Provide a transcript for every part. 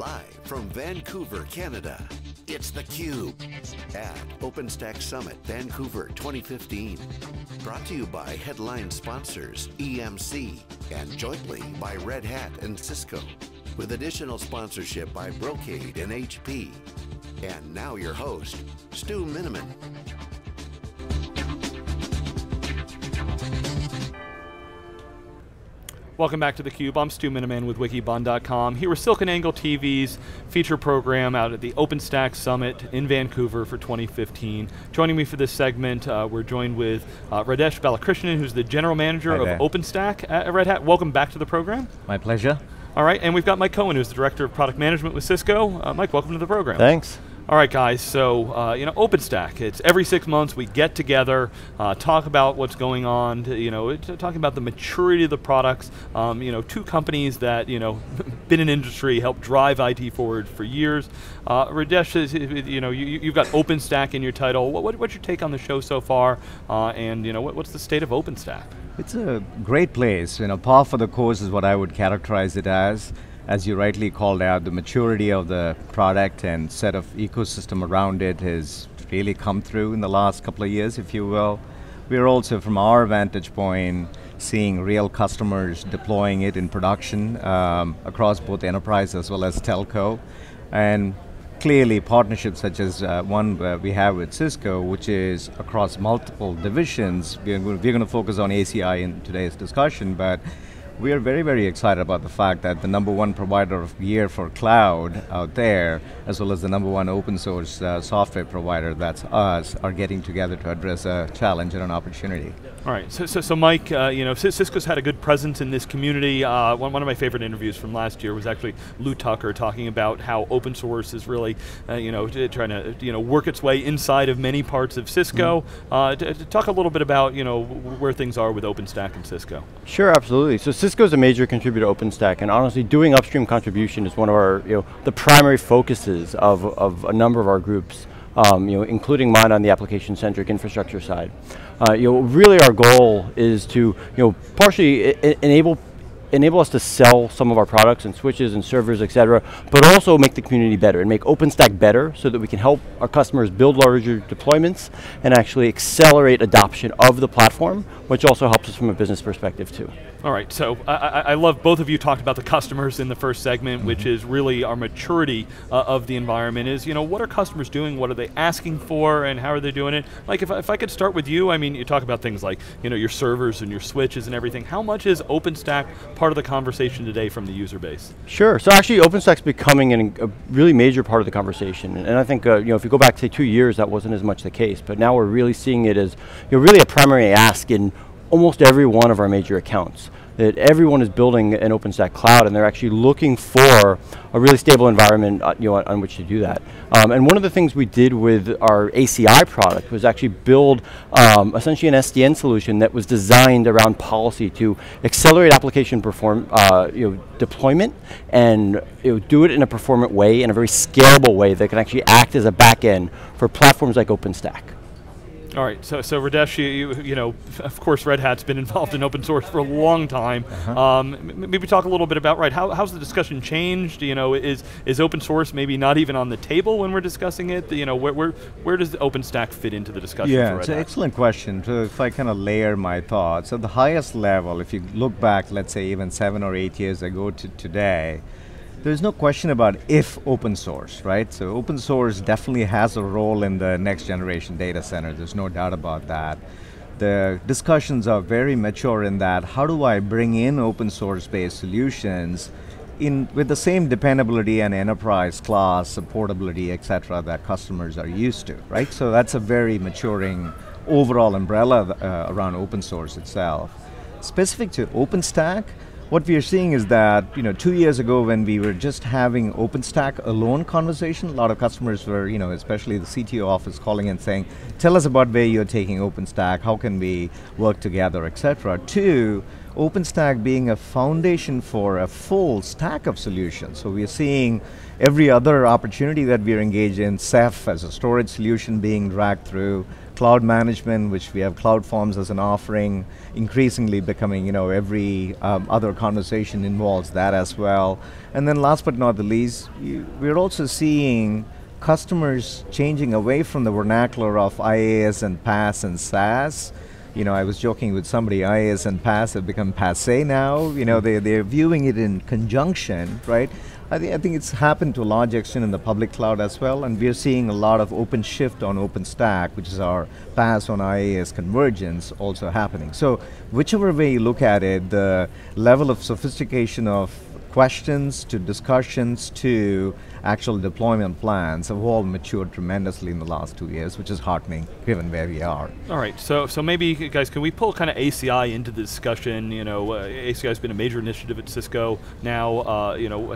Live from Vancouver, Canada, it's theCUBE at OpenStack Summit Vancouver 2015. Brought to you by headline sponsors EMC and jointly by Red Hat and Cisco. With additional sponsorship by Brocade and HP. And now your host, Stu Miniman. Welcome back to theCUBE. I'm Stu Miniman with Wikibon.com. Here with SiliconANGLE TV's feature program out at the OpenStack Summit in Vancouver for 2015. Joining me for this segment, uh, we're joined with uh, Radhesh Balakrishnan, who's the General Manager Hi of there. OpenStack at Red Hat. Welcome back to the program. My pleasure. All right, and we've got Mike Cohen, who's the Director of Product Management with Cisco. Uh, Mike, welcome to the program. Thanks. All right, guys. So uh, you know, OpenStack. It's every six months we get together, uh, talk about what's going on. To, you know, talking about the maturity of the products. Um, you know, two companies that you know been in industry, helped drive IT forward for years. Uh, Radhesh, is, you know, you, you've got OpenStack in your title. What, what, what's your take on the show so far? Uh, and you know, what, what's the state of OpenStack? It's a great place. You know, par for the course is what I would characterize it as. As you rightly called out, the maturity of the product and set of ecosystem around it has really come through in the last couple of years, if you will. We're also, from our vantage point, seeing real customers deploying it in production um, across both enterprise as well as telco. And clearly partnerships such as uh, one we have with Cisco, which is across multiple divisions. We're, we're going to focus on ACI in today's discussion, but we are very, very excited about the fact that the number one provider of gear for cloud out there, as well as the number one open source uh, software provider, that's us, are getting together to address a challenge and an opportunity. All right, so, so, so Mike, uh, you know, Cisco's had a good presence in this community. Uh, one, one of my favorite interviews from last year was actually Lew Tucker talking about how open source is really, uh, you know, trying to, you know, work its way inside of many parts of Cisco. Uh, t- talk a little bit about, you know, where things are with OpenStack and Cisco. Sure, absolutely. So Cisco is a major contributor to OpenStack, and honestly, doing upstream contribution is one of our, you know, the primary focuses of, of a number of our groups. Um, you know, including mine on the application-centric infrastructure side. Uh, you know, really our goal is to, you know, partially enable enable us to sell some of our products and switches and servers, et cetera, but also make the community better and make OpenStack better so that we can help our customers build larger deployments and actually accelerate adoption of the platform, which also helps us from a business perspective too. All right, so I, I, I love both of you talked about the customers in the first segment, which is really our maturity uh, of the environment. Is you know what are customers doing? What are they asking for, and how are they doing it? Like if, I- if I could start with you, I mean, you talk about things like you know your servers and your switches and everything. How much is OpenStack part of the conversation today from the user base? Sure. So actually, OpenStack's becoming an, a really major part of the conversation, and I think uh, you know if you go back say, two years, that wasn't as much the case. But now we're really seeing it as you know really a primary ask in almost every one of our major accounts. That everyone is building an OpenStack cloud, and they're actually looking for a really stable environment, uh, you know, on, on which to do that. Um, and one of the things we did with our ACI product was actually build um, essentially an SDN solution that was designed around policy to accelerate application perform, uh, you know, deployment and you know, do it in a performant way, in a very scalable way that can actually act as a backend for platforms like OpenStack. All right, so so Radhesh, you, you, you know, of course, Red Hat's been involved in open source for a long time. Um, maybe talk a little bit about right how, how's the discussion changed? You know, is is open source maybe not even on the table when we're discussing it? You know, where where, where does OpenStack fit into the discussion? for Yeah, it's an excellent question. So if I kind of layer my thoughts, at the highest level, if you look back, let's say even seven or eight years ago to today, there's no question about if open source, right? So open source definitely has a role in the next generation data center. There's no doubt about that. The discussions are very mature in that how do I bring in open source based solutions in with the same dependability and enterprise class supportability, et cetera, that customers are used to, right? So that's a very maturing overall umbrella uh, around open source itself. Specific to OpenStack, what we are seeing is that you know two years ago when we were just having OpenStack alone conversation, a lot of customers were you know especially the CTO office calling and saying, "Tell us about where you're taking OpenStack. How can we work together, etc." Two, OpenStack being a foundation for a full stack of solutions. So we're seeing every other opportunity that we're engaged in, Ceph as a storage solution being dragged through, cloud management, which we have CloudForms as an offering, increasingly becoming, you know, every um, other conversation involves that as well. And then last but not the least, you, we're also seeing customers changing away from the vernacular of IaaS and PaaS and SaaS. You know, I was joking with somebody, IaaS and PaaS have become passe now. You know, they, they're viewing it in conjunction, right? I, th- I think it's happened to a large extent in the public cloud as well, and we're seeing a lot of OpenShift on OpenStack, which is our PaaS on IaaS convergence, also happening. So, whichever way you look at it, the level of sophistication of questions to discussions to actual deployment plans have all matured tremendously in the last two years, which is heartening given where we are. All right, so so maybe guys, can we pull kind of ACI into the discussion? You know, uh, ACI has been a major initiative at Cisco. Now, uh, you know,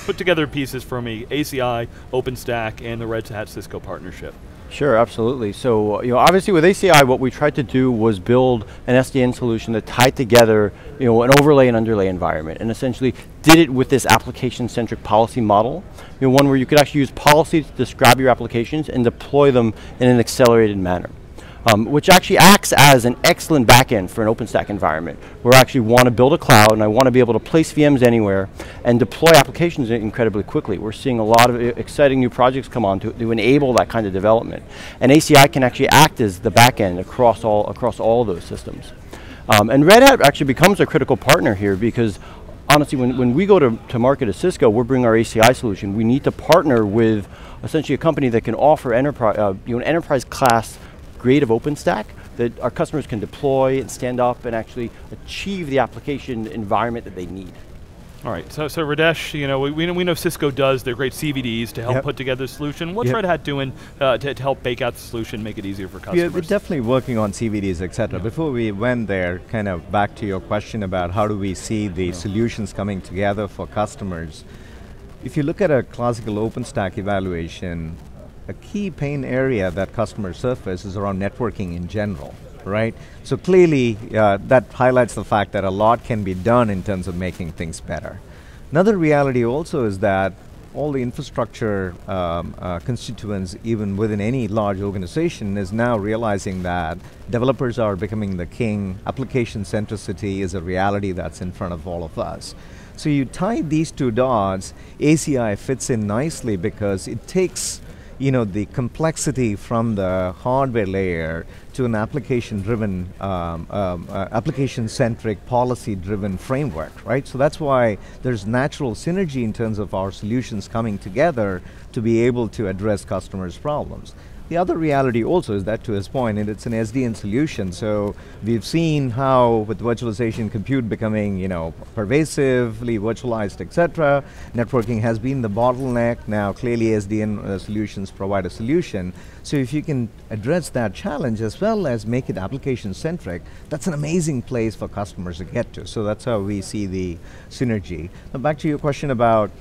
put together pieces for me: ACI, OpenStack, and the Red Hat Cisco partnership. Sure, absolutely. So, you know, obviously with ACI, what we tried to do was build an SDN solution that tied together, you know, an overlay and underlay environment, and essentially did it with this application-centric policy model. You know, one where you could actually use policy to describe your applications and deploy them in an accelerated manner um, which actually acts as an excellent backend for an OpenStack environment, where I actually want to build a cloud and I want to be able to place VMs anywhere and deploy applications incredibly quickly. We're seeing a lot of exciting new projects come on to, to enable that kind of development. And ACI can actually act as the backend across all, across all those systems. Um, and Red Hat actually becomes a critical partner here because honestly, when, when we go to, to market at Cisco, we're bringing our ACI solution. We need to partner with essentially a company that can offer enterprise, uh, you know, enterprise class creative OpenStack that our customers can deploy and stand up and actually achieve the application environment that they need. All right, so so Radhesh, you know we, we know, Cisco does their great CVDs to help yep. put together the solution. What's yep. Red Hat doing uh, to, to, help bake out the solution, make it easier for customers? Yeah, we're definitely working on CVDs, etc. Yeah. Before we went there, kind of back to your question about how do we see the yeah. solutions coming together for customers. If you look at a classical OpenStack evaluation, a key pain area that customers surface is around networking in general, right? So clearly, uh, that highlights the fact that a lot can be done in terms of making things better. Another reality also is that all the infrastructure um, uh, constituents, even within any large organization, is now realizing that developers are becoming the king. Application centricity is a reality that's in front of all of us. So you tie these two dots, ACI fits in nicely because it takes you know, the complexity from the hardware layer to an application-driven, um, um, uh, application-centric, policy-driven framework, right? So that's why there's natural synergy in terms of our solutions coming together to be able to address customers' problems. The other reality also is that to his point, and it's an SDN solution, so we've seen how with virtualization compute becoming, you know, pervasively virtualized, etc., networking has been the bottleneck. Now clearly SDN uh, solutions provide a solution. So if you can address that challenge as well as make it application centric, that's an amazing place for customers to get to. So that's how we see the synergy. Now back to your question about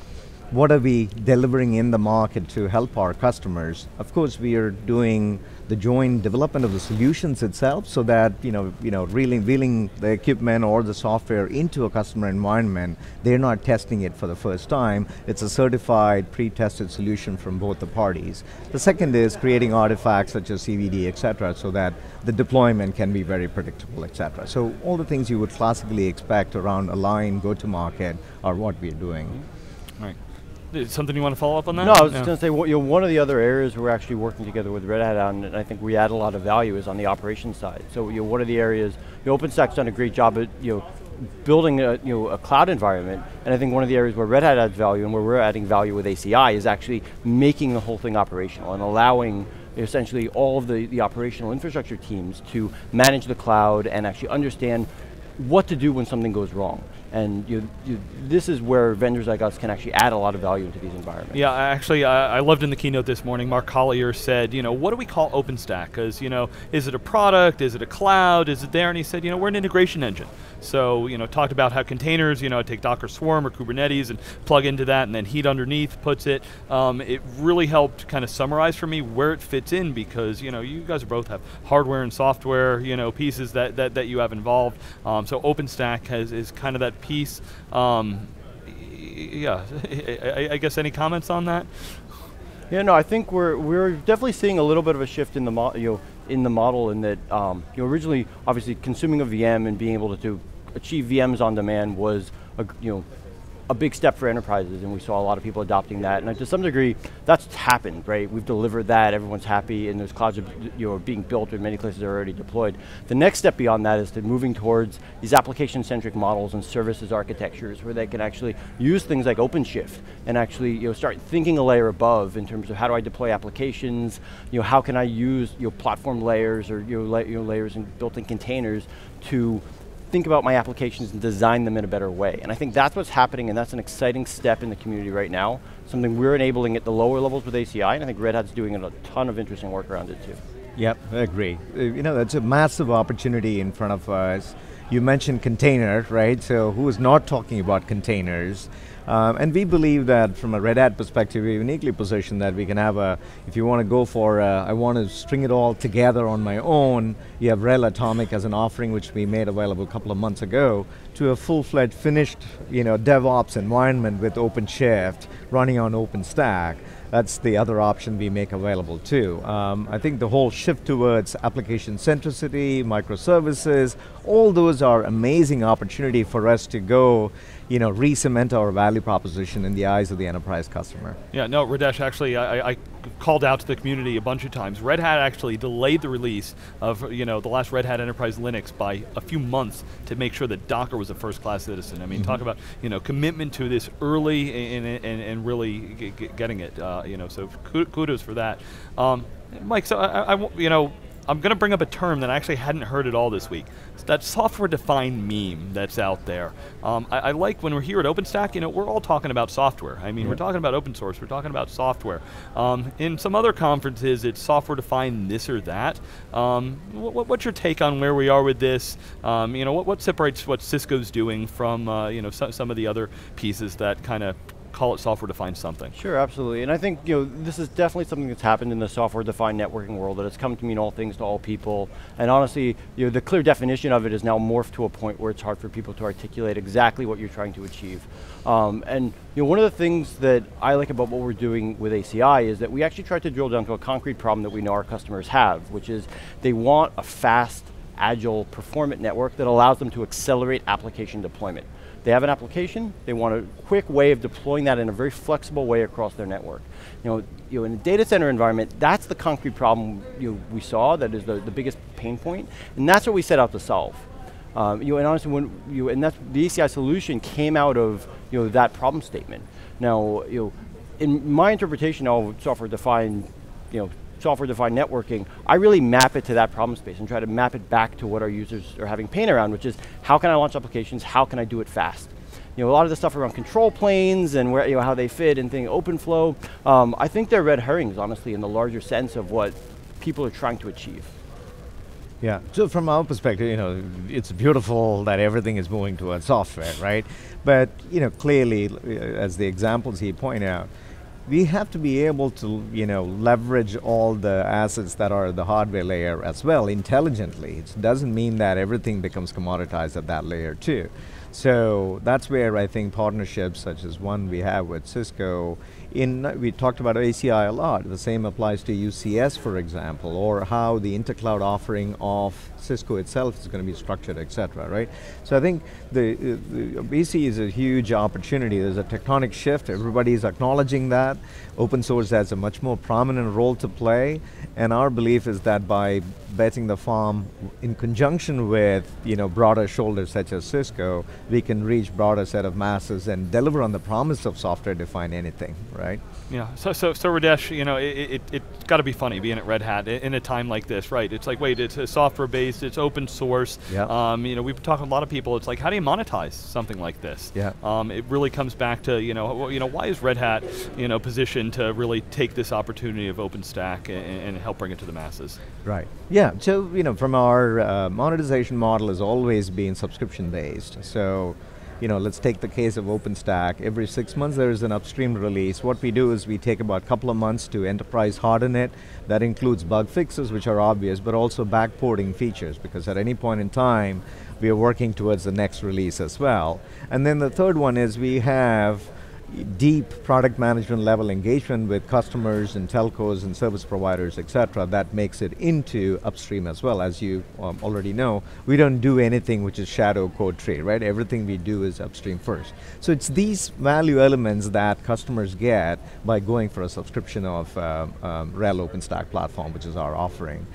what are we delivering in the market to help our customers? Of course, we are doing the joint development of the solutions itself so that, you know, you know, reeling, wheeling the equipment or the software into a customer environment, they're not testing it for the first time. It's a certified, pre-tested solution from both the parties. The second is creating artifacts such as CVD, et cetera, so that the deployment can be very predictable, et cetera. So all the things you would classically expect around align, go-to-market are what we're doing. Right. Something you want to follow up on that? No, I was no. going to say well, you know, one of the other areas we're actually working together with Red Hat on, and I think we add a lot of value, is on the operations side. So, you know, one of the areas, you know, OpenStack's done a great job at you know building a you know a cloud environment, and I think one of the areas where Red Hat adds value and where we're adding value with ACI is actually making the whole thing operational and allowing essentially all of the, the operational infrastructure teams to manage the cloud and actually understand what to do when something goes wrong. And you, you, this is where vendors like us can actually add a lot of value into these environments. Yeah, actually, I, I loved in the keynote this morning, Mark Collier said, you know, what do we call OpenStack? Because, you know, is it a product? Is it a cloud? Is it there? And he said, you know, we're an integration engine. So, you know, talked about how containers, you know, take Docker Swarm or Kubernetes and plug into that and then heat underneath puts it. Um, it really helped kind of summarize for me where it fits in because, you know, you guys both have hardware and software, you know, pieces that, that, that you have involved. Um, so OpenStack has is kind of that piece. Um, yeah, I, I, guess any comments on that? Yeah, no, I think we're we're definitely seeing a little bit of a shift in the mo- you know in the model in that um, you know originally obviously consuming a VM and being able to, to achieve VMs on demand was a, you know a big step for enterprises, and we saw a lot of people adopting that. And uh, to some degree, that's happened, right? We've delivered that, everyone's happy, and those clouds are you know, being built, and many places are already deployed. The next step beyond that is to moving towards these application-centric models and services architectures where they can actually use things like OpenShift and actually you know, start thinking a layer above in terms of how do I deploy applications, you know, how can I use you know, platform layers or you know, la you know, layers and built-in containers to think about my applications and design them in a better way. And I think that's what's happening and that's an exciting step in the community right now, something we're enabling at the lower levels with ACI, and I think Red Hat's doing a ton of interesting work around it too. Yep, I agree. Uh, you know, that's a massive opportunity in front of us. You mentioned container, right? So who is not talking about containers? Um, and we believe that from a Red Hat perspective, we're uniquely positioned that we can have a, if you want to go for, a, I want to string it all together on my own, you have RHEL Atomic as an offering which we made available a couple of months ago to a full-fledged finished you know, DevOps environment with OpenShift running on OpenStack that's the other option we make available too. Um, I think the whole shift towards application centricity, microservices, all those are amazing opportunity for us to go you know, re-cement our value proposition in the eyes of the enterprise customer. Yeah, no, Radhesh, actually, I, I, called out to the community a bunch of times. Red Hat actually delayed the release of, you know, the last Red Hat Enterprise Linux by a few months to make sure that Docker was a first-class citizen. I mean, mm -hmm. talk about, you know, commitment to this early and, and, and really getting it, uh, you know, so kudos for that. Um, Mike, so I, I, you know, I'm going to bring up a term that I actually hadn't heard at all this week. That software-defined meme that's out there. Um, I, I, like when we're here at OpenStack, you know, we're all talking about software. I mean, we're talking about open source, we're talking about software. Um, in some other conferences, it's software-defined this or that. Um, what, what's your take on where we are with this? Um, you know, what, what separates what Cisco's doing from, uh, you know, so, some of the other pieces that kind of call it software-defined something. Sure, absolutely. And I think you know this is definitely something that's happened in the software-defined networking world, that it's come to mean all things to all people. And honestly, you know, the clear definition of it is now morphed to a point where it's hard for people to articulate exactly what you're trying to achieve. Um, and you know, one of the things that I like about what we're doing with ACI is that we actually try to drill down to a concrete problem that we know our customers have, which is they want a fast, agile, performant network that allows them to accelerate application deployment. They have an application, they want a quick way of deploying that in a very flexible way across their network. You know, you know in a data center environment, that's the concrete problem you know, we saw, that is the, the biggest pain point, and that's what we set out to solve. Um, you know, and honestly, when you and that's the ACI solution came out of you know that problem statement. Now, you know, in my interpretation of software-defined, you know, software-defined networking, I really map it to that problem space and try to map it back to what our users are having pain around, which is how can I launch applications, how can I do it fast? You know, a lot of the stuff around control planes and where, you know, how they fit and thing, OpenFlow, um, I think they're red herrings, honestly, in the larger sense of what people are trying to achieve. Yeah, so from our perspective, you know, it's beautiful that everything is moving towards software, right? But, you know, clearly, as the examples he pointed out, we have to be able to, you know, leverage all the assets that are the hardware layer as well intelligently. It doesn't mean that everything becomes commoditized at that layer too. So that's where I think partnerships such as one we have with Cisco in, we talked about ACI a lot. The same applies to UCS, for example, or how the intercloud offering of Cisco itself is going to be structured, et cetera, right? So I think the, the BC is a huge opportunity. There's a tectonic shift. Everybody is acknowledging that. Open source has a much more prominent role to play, and our belief is that by betting the farm in conjunction with you know broader shoulders such as Cisco, we can reach broader set of masses and deliver on the promise of software-defined anything, right? Yeah, so, so, so Radhesh, you know, it, it, it's got to be funny being at Red Hat in a time like this, right? It's like, wait, it's a software-based, it's open source. Yeah. Um, you know, we've talked to a lot of people, it's like, how do you monetize something like this? Yeah. Um, it really comes back to, you know, you know, why is Red Hat, you know, positioned to really take this opportunity of OpenStack and, and help bring it to the masses? Right. Yeah, so, you know, from our uh, monetization model has always been subscription-based. So, you know, let's take the case of OpenStack. Every six months there is an upstream release. What we do is we take about a couple of months to enterprise harden it. That includes bug fixes, which are obvious, but also backporting features, because at any point in time, we are working towards the next release as well. And then the third one is we have deep product management level engagement with customers and telcos and service providers, et cetera, that makes it into upstream as well. As you um, already know, we don't do anything which is shadow code trade, right? Everything we do is upstream first. So it's these value elements that customers get by going for a subscription of uh, um, RHEL OpenStack platform, which is our offering.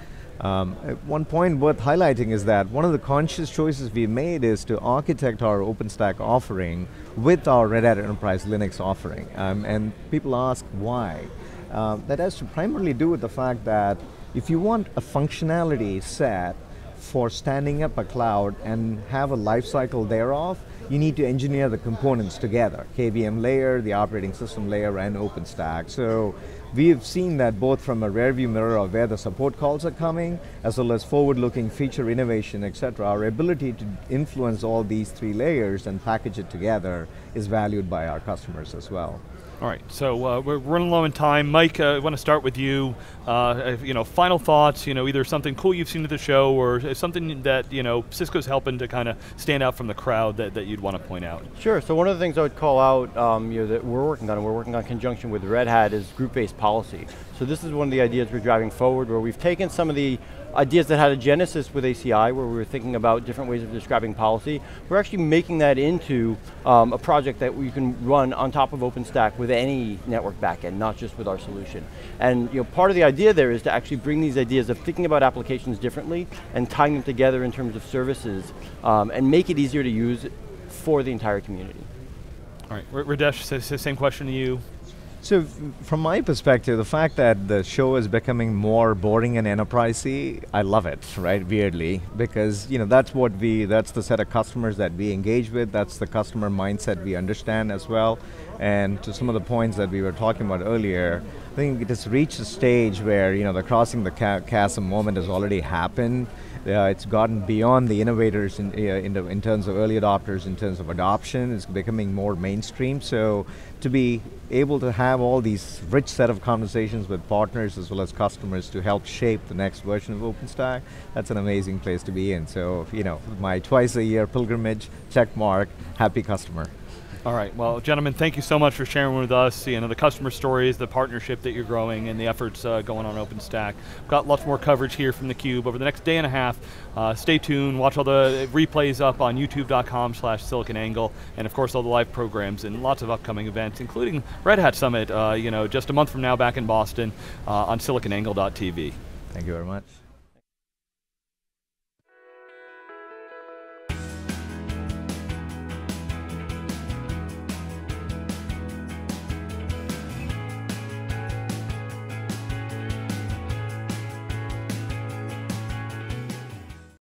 Um, one point worth highlighting is that one of the conscious choices we made is to architect our OpenStack offering with our Red Hat Enterprise Linux offering. Um, and people ask why. Uh, that has to primarily do with the fact that if you want a functionality set for standing up a cloud and have a lifecycle thereof, you need to engineer the components together, KVM layer, the operating system layer, and OpenStack. So we've seen that both from a rearview mirror of where the support calls are coming, as well as forward-looking feature innovation, etc. Our ability to influence all these three layers and package it together is valued by our customers as well. All right, so uh, we're running low in time. Mike, uh, I want to start with you. Uh, you know, final thoughts. You know, either something cool you've seen at the show, or something that you know Cisco's helping to kind of stand out from the crowd that, that you'd want to point out. Sure. So one of the things I would call out, um, you know, that we're working on, and we're working on conjunction with Red Hat, is group-based policy. So this is one of the ideas we're driving forward, where we've taken some of the ideas that had a genesis with ACI where we were thinking about different ways of describing policy. We're actually making that into um, a project that we can run on top of OpenStack with any network backend, not just with our solution. And you know, part of the idea there is to actually bring these ideas of thinking about applications differently and tying them together in terms of services um, and make it easier to use for the entire community. All right, Radhesh, same question to you. So, from my perspective, the fact that the show is becoming more boring and enterprisey, I love it, right? Weirdly, because you know that's what we, that's the set of customers that we engage with. That's the customer mindset we understand as well. And to some of the points that we were talking about earlier, I think it has reached a stage where you know the crossing the chasm moment has already happened. Uh, it's gotten beyond the innovators in, in, the, in, terms of early adopters, in terms of adoption. It's becoming more mainstream. So to be able to have all these rich set of conversations with partners as well as customers to help shape the next version of OpenStack, that's an amazing place to be in. So, you know, my twice a year pilgrimage, check mark, happy customer. All right, well, gentlemen, thank you so much for sharing with us you know, the customer stories, the partnership that you're growing, and the efforts uh, going on OpenStack. We've got lots more coverage here from theCUBE over the next day and a half. Uh, stay tuned, watch all the replays up on youtube.com slash siliconangle, and of course all the live programs and lots of upcoming events, including Red Hat Summit, uh, you know, just a month from now back in Boston uh, on siliconangle.tv. Thank you very much.